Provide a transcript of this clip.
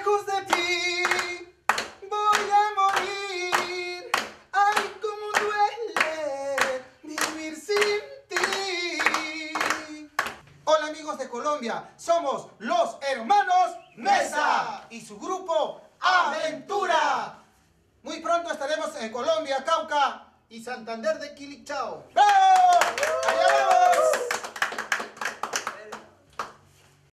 lejos de ti voy a morir. Ay, cómo duele vivir sin ti. Hola amigos de Colombia, somos los hermanos Mesa y su grupo Aventura. Muy pronto estaremos en Colombia, Cauca Y Santander de Quilichao.